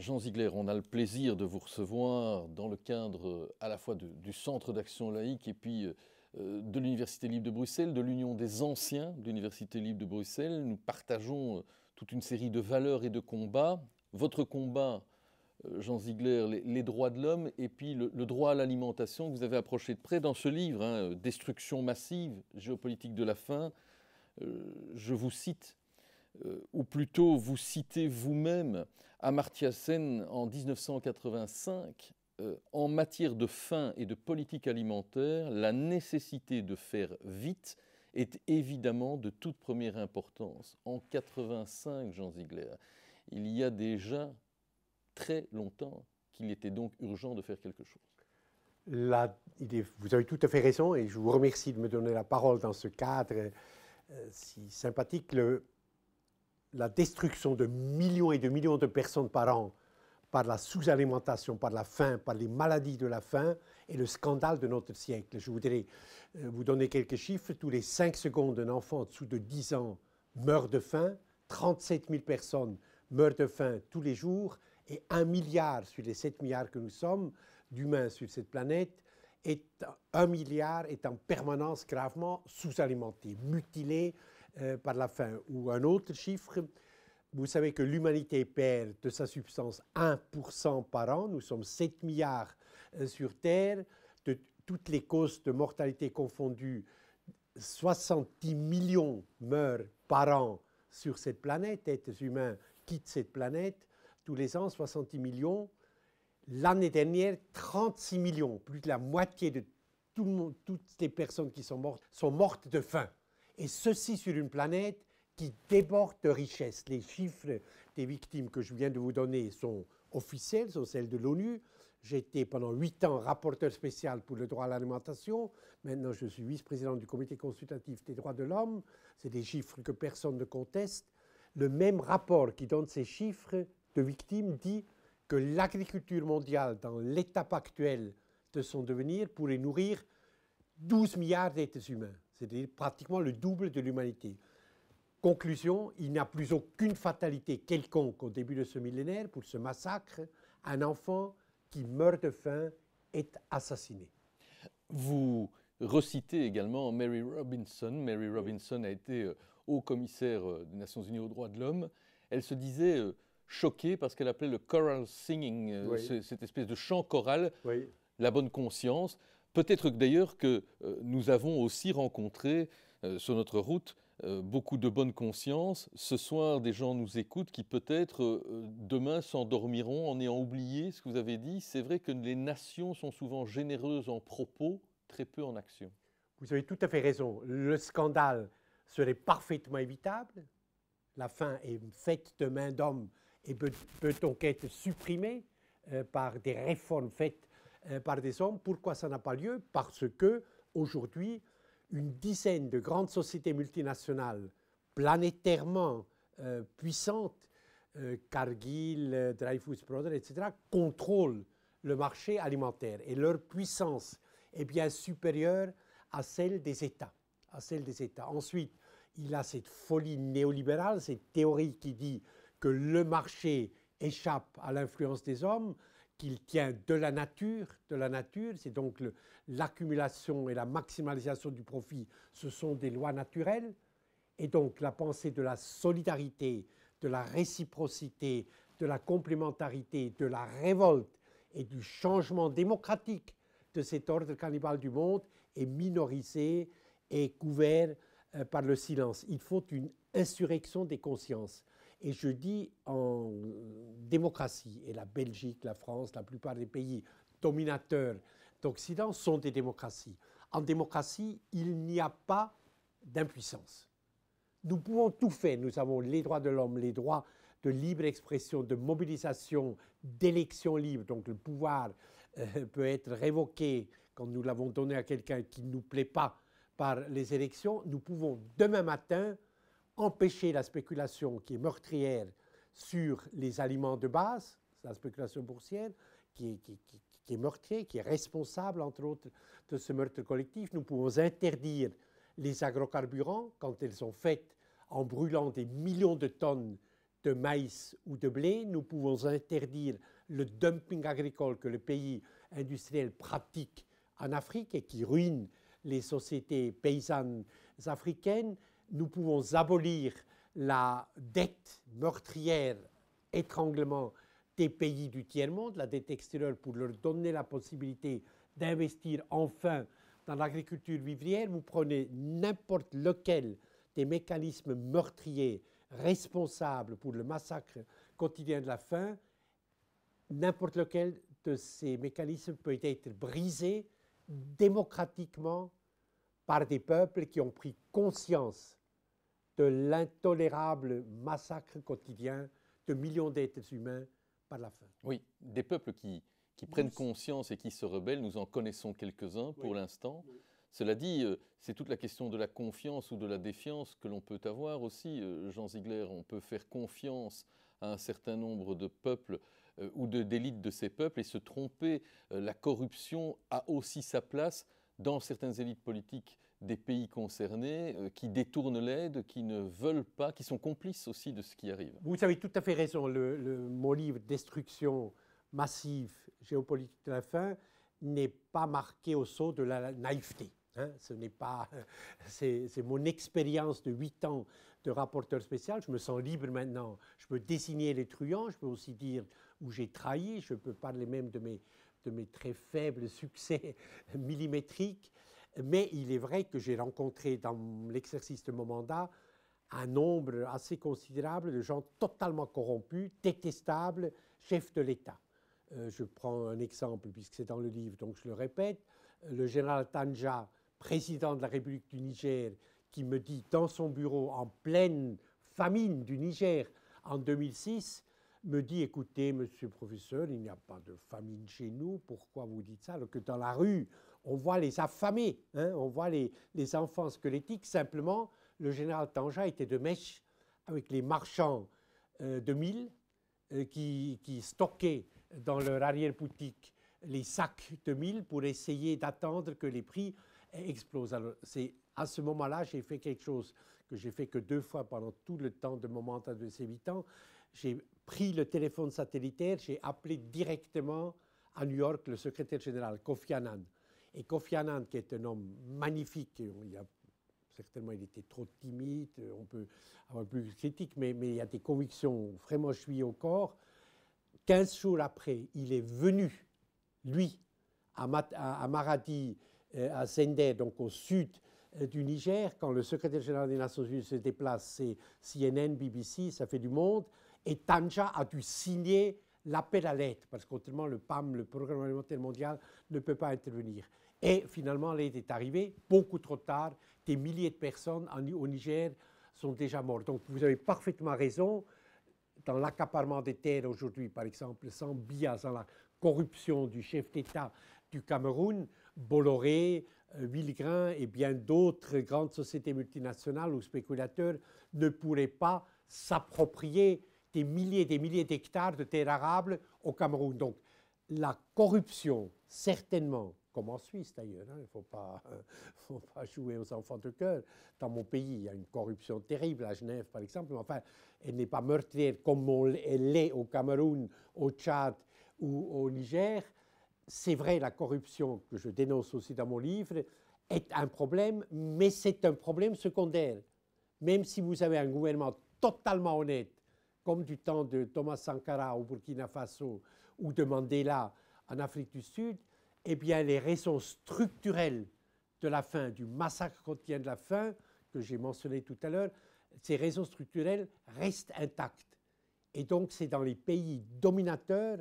Jean Ziegler, on a le plaisir de vous recevoir dans le cadre euh, à la fois du Centre d'action laïque et puis euh, de l'Université libre de Bruxelles, de l'Union des anciens de l'Université libre de Bruxelles. Nous partageons euh, toute une série de valeurs et de combats. Votre combat, Jean Ziegler, les, droits de l'homme et puis le, droit à l'alimentation que vous avez approché de près dans ce livre, hein, Destruction massive, géopolitique de la faim. je vous cite euh, ou plutôt vous citez vous-même Amartya Sen en 1985, euh, en matière de faim et de politique alimentaire, la nécessité de faire vite est évidemment de toute première importance. En 85, Jean Ziegler, il y a déjà très longtemps qu'il était donc urgent de faire quelque chose. vous avez tout à fait raison et je vous remercie de me donner la parole dans ce cadre euh, si sympathique. La destruction de millions et de millions de personnes par an par la sous-alimentation, par la faim, par les maladies de la faim est le scandale de notre siècle. Je voudrais euh, vous donner quelques chiffres. Tous les 5 secondes, un enfant en dessous de 10 ans meurt de faim. 37 000 personnes meurent de faim tous les jours. Et un milliard sur les 7 milliards que nous sommes d'humains sur cette planète, est, un milliard est en permanence gravement sous-alimenté, mutilé, euh, par la faim. Ou un autre chiffre, vous savez que l'humanité perd de sa substance 1% par an. Nous sommes 7 milliards euh, sur Terre. De toutes les causes de mortalité confondues, 70 millions meurent par an sur cette planète. Êtres humains quittent cette planète tous les ans, 70 millions. L'année dernière, 36 millions, plus de la moitié de toutes les personnes qui sont mortes, sont mortes de faim et ceci sur une planète qui déborde de richesses. Les chiffres des victimes que je viens de vous donner sont officiels, sont celles de l'ONU. J'étais pendant huit ans rapporteur spécial pour le droit à l'alimentation. Maintenant, je suis vice-président du comité consultatif des droits de l'homme. C'est des chiffres que personne ne conteste. Le même rapport qui donne ces chiffres de victimes dit que l'agriculture mondiale, dans l'étape actuelle de son devenir, pourrait nourrir 12 milliards d'êtres humains c'est-à-dire pratiquement le double de l'humanité. Conclusion, il n'y a plus aucune fatalité quelconque au début de ce millénaire pour ce massacre. Un enfant qui meurt de faim est assassiné. Vous recitez également Mary Robinson. Mary Robinson a été euh, haut commissaire euh, des Nations Unies aux droits de l'homme. Elle se disait euh, choquée parce qu'elle appelait le choral singing, cette espèce de chant choral, la bonne conscience. Peut-être d'ailleurs que euh, nous avons aussi rencontré euh, sur notre route euh, beaucoup de bonne conscience. Ce soir, des gens nous écoutent qui peut-être demain s'endormiront en ayant oublié ce que vous avez dit. C'est vrai que les nations sont souvent généreuses en propos, très peu en action. Vous avez tout à fait raison. Le scandale serait parfaitement évitable. La fin est faite de main d'homme et peut, donc être supprimée par des réformes faites par des hommes. Pourquoi ça n'a pas lieu? Parce que aujourd'hui, une dizaine de grandes sociétés multinationales planétairement euh, puissantes, euh, Cargill, Dreyfus Brothers, etc., contrôlent le marché alimentaire et leur puissance est bien supérieure à celle des États. À celle des États. Ensuite, il a cette folie néolibérale, cette théorie qui dit que le marché échappe à l'influence des hommes qu'il tient de la nature, de la nature, c'est donc l'accumulation et la maximalisation du profit, ce sont des lois naturelles, et donc la pensée de la solidarité, de la réciprocité, de la complémentarité, de la révolte et du changement démocratique de cet ordre cannibale du monde est minorisée et couvert euh, par le silence. Il faut une insurrection des consciences. Et je dis en démocratie, et la Belgique, la France, la plupart des pays dominateurs d'Occident sont des démocraties. En démocratie, il n'y a pas d'impuissance. Nous pouvons tout faire. Nous avons les droits de l'homme, les droits de libre expression, de mobilisation, d'élection libre. Donc le pouvoir euh, peut être révoqué quand nous l'avons donné à quelqu'un qui ne nous plaît pas par les élections. Nous pouvons demain matin empêcher la spéculation qui est meurtrière sur les aliments de base, la spéculation boursière, qui est, meurtrière, qui est responsable, entre autres, de ce meurtre collectif. Nous pouvons interdire les agrocarburants quand elles sont faites en brûlant des millions de tonnes de maïs ou de blé, nous pouvons interdire le dumping agricole que le pays industriel pratique en Afrique et qui ruine les sociétés paysannes africaines. Nous pouvons abolir la dette meurtrière, étranglement des pays du tiers-monde, la dette extérieure, pour leur donner la possibilité d'investir enfin dans l'agriculture vivrière. Vous prenez n'importe lequel des mécanismes meurtriers responsables pour le massacre quotidien de la faim, n'importe lequel de ces mécanismes peut être brisé démocratiquement par des peuples qui ont pris conscience de l'intolérable massacre quotidien de millions d'êtres humains par la faim. Oui, des peuples qui, qui prennent conscience et qui se rebellent, nous en connaissons quelques-uns pour l'instant. Cela dit, euh, c'est toute la question de la confiance ou de la défiance que l'on peut avoir aussi, euh, Jean Ziegler. On peut faire confiance à un certain nombre de peuples euh, ou d'élites de ces peuples et se tromper. La corruption a aussi sa place dans certaines élites politiques des pays concernés qui détournent l'aide, qui ne veulent pas, qui sont complices aussi de ce qui arrive. Vous avez tout à fait raison. Le, mon livre Destruction massive, géopolitique de la faim, n'est pas marqué au saut de la naïveté. Hein, ce n'est pas, c'est mon expérience de huit ans de rapporteur spécial. Je me sens libre maintenant. Je peux désigner les truands. Je peux aussi dire où j'ai trahi. Je peux parler même de mes, de mes très faibles succès millimétriques. Mais il est vrai que j'ai rencontré dans l'exercice de mon mandat un nombre assez considérable de gens totalement corrompus, détestables, chefs de l'État. Euh, je prends un exemple puisque c'est dans le livre, donc je le répète. Le général Tanja, président de la République du Niger, qui me dit dans son bureau, en pleine famine du Niger en 2006, me dit écoutez, monsieur le professeur, il n'y a pas de famine chez nous, pourquoi vous dites ça Alors que dans la rue, on voit les affamés, hein, on voit les, enfants squelettiques. Simplement, le général Tanja était de mèche avec les marchands euh, de mille euh, qui, stockaient dans leur arrière-boutique les sacs de mille pour essayer d'attendre que les prix explose. Alors, c'est à ce moment-là, j'ai fait quelque chose que j'ai fait que deux fois pendant tout le temps de mon mandat de ces huit ans. J'ai pris le téléphone satellitaire, j'ai appelé directement à New York le secrétaire général Kofi Annan. Et Kofi Annan, qui est un homme magnifique, certainement il était trop timide, on peut avoir plus de critiques, mais, il y a des convictions vraiment suis au corps. 15 jours après, il est venu, lui, à, Maradi, euh, à Zender, donc au sud euh, du Niger. Quand le secrétaire général des Nations Unies se déplace, c'est CNN, BBC, ça fait du monde. Et Tanja a dû signer l'appel à l'aide, parce qu'autrement le PAM, le Programme alimentaire mondial, ne peut pas intervenir. Et finalement, l'aide est arrivée beaucoup trop tard. Des milliers de personnes au Niger sont déjà mortes. Donc vous avez parfaitement raison. Dans l'accaparement des terres aujourd'hui, par exemple, sans biais, sans la corruption du chef d'État du Cameroun, Bolloré, euh, et bien d'autres grandes sociétés multinationales ou spéculateurs ne pourraient pas s'approprier des milliers et des milliers d'hectares de terres arables au Cameroun. Donc la corruption, certainement, comme en Suisse d'ailleurs, hein, il ne faut pas, faut pas jouer aux enfants de cœur. Dans mon pays, il y a une corruption terrible, à Genève par exemple, mais enfin, elle n'est pas meurtrière comme elle l'est au Cameroun, au Tchad ou au Niger c'est vrai, la corruption, que je dénonce aussi dans mon livre, est un problème, mais c'est un problème secondaire. Même si vous avez un gouvernement totalement honnête, comme du temps de Thomas Sankara au Burkina Faso ou de Mandela en Afrique du Sud, eh bien les raisons structurelles de la faim, du massacre quotidien de la faim, que j'ai mentionné tout à l'heure, ces raisons structurelles restent intactes. Et donc c'est dans les pays dominateurs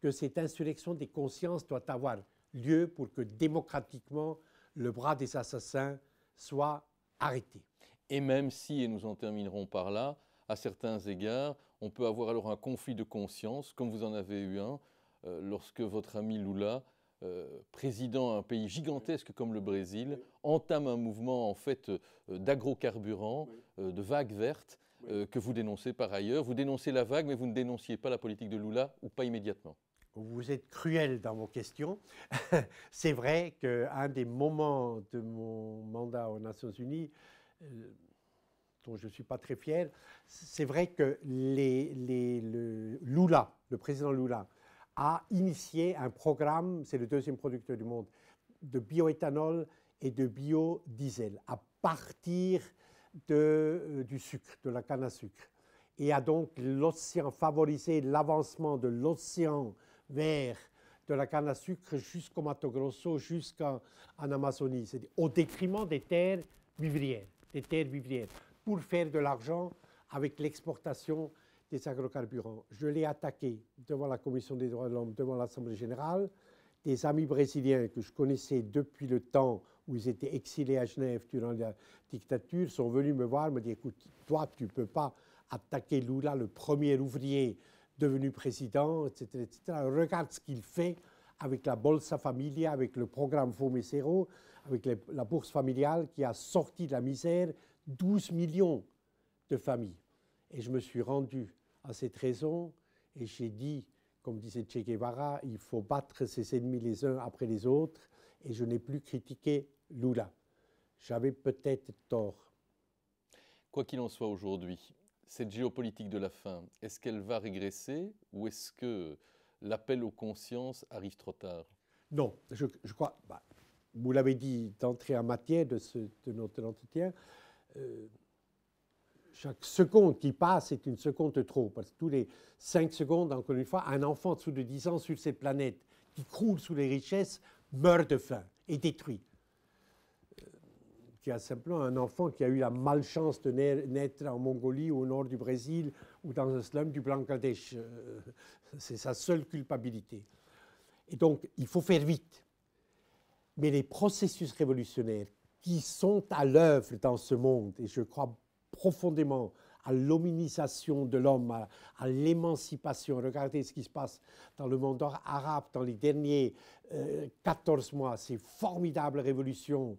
que cette insurrection des consciences doit avoir lieu pour que démocratiquement le bras des assassins soit arrêté. Et même si, et nous en terminerons par là, à certains égards, on peut avoir alors un conflit de conscience, comme vous en avez eu un, euh, lorsque votre ami Lula, euh, président d'un pays gigantesque comme le Brésil, entame un mouvement en fait euh, d'agrocarburants, de vagues vertes, que vous dénoncez par ailleurs. Vous dénoncez la vague, mais vous ne dénonciez pas la politique de Lula, ou pas immédiatement vous êtes cruel dans vos questions. c'est vrai qu'un des moments de mon mandat aux Nations Unies, dont je ne suis pas très fier. C'est vrai que le Lula, le président Lula, a initié un programme, c'est le deuxième producteur du monde, de bioéthanol et de biodiesel à partir de, du sucre, de la canne à sucre. Et a donc l'océan favorisé l'avancement de l'océan vers de la canne à sucre jusqu'au Mato Grosso, jusqu'en Amazonie, au détriment des terres vivrières, des terres vivrières, pour faire de l'argent avec l'exportation des agrocarburants. Je l'ai attaqué devant la Commission des droits de l'homme, devant l'Assemblée générale. Des amis brésiliens que je connaissais depuis le temps où ils étaient exilés à Genève durant la dictature sont venus me voir, me dire écoute, toi, tu ne peux pas attaquer Lula, le premier ouvrier devenu président, etc. etc. Regarde ce qu'il fait avec la Bolsa Familia, avec le programme Fomesero, avec la bourse familiale qui a sorti de la misère 12 millions de familles. Et je me suis rendu à cette raison et j'ai dit, comme disait Che Guevara, il faut battre ses ennemis les uns après les autres et je n'ai plus critiqué Lula. J'avais peut-être tort. Quoi qu'il en soit aujourd'hui, cette géopolitique de la faim, est-ce qu'elle va régresser ou est-ce que l'appel aux consciences arrive trop tard? Non, je, crois, bah, vous l'avez dit d'entrée en matière de, ce, de notre entretien, euh, chaque seconde qui passe est une seconde de trop, parce que tous les cinq secondes, encore une fois, un enfant de sous de 10 ans sur cette planète qui croule sous les richesses meurt de faim et détruit qui a simplement un enfant qui a eu la malchance de naître en Mongolie au nord du Brésil ou dans un slum du Bangladesh. Euh, c'est sa seule culpabilité. Et donc, il faut faire vite. Mais les processus révolutionnaires qui sont à l'œuvre dans ce monde, et je crois profondément à l'hominisation de l'homme, à, l'émancipation. Regardez ce qui se passe dans le monde arabe dans les derniers 14 euh, mois, ces formidables révolutions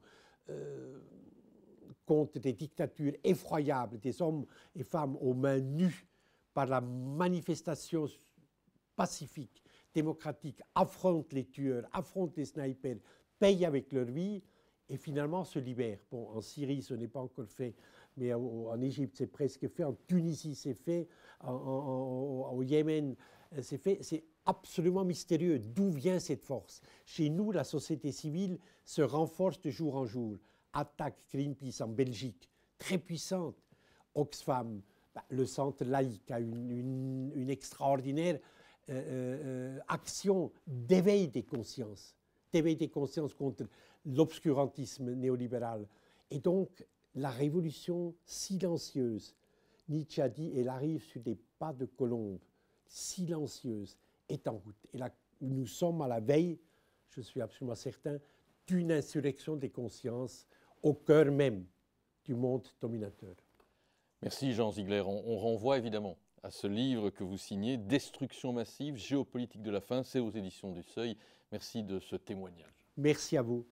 euh, contre des dictatures effroyables, des hommes et femmes aux mains nues par la manifestation pacifique, démocratique, affrontent les tueurs, affrontent les snipers, payent avec leur vie et finalement se libèrent. Bon, en Syrie, ce n'est pas encore fait, mais en Égypte, c'est presque fait, en Tunisie, c'est fait, au Yémen, c'est fait. C'est absolument mystérieux. D'où vient cette force? Chez nous, la société civile se renforce de jour en jour attaque Greenpeace en Belgique, très puissante. Oxfam, bah, le centre laïque a une, extraordinaire euh, euh, euh, action d'éveil des consciences, d'éveil des consciences contre l'obscurantisme néolibéral. Et donc, la révolution silencieuse, Nietzsche a dit, elle arrive sur des pas de colombe, silencieuse, est en route. Et là, nous sommes à la veille, je suis absolument certain, d'une insurrection des consciences au cœur même du monde dominateur. Merci Jean Ziegler. On, renvoie évidemment à ce livre que vous signez, Destruction massive, géopolitique de la faim, c'est aux éditions du Seuil. Merci de ce témoignage. Merci à vous.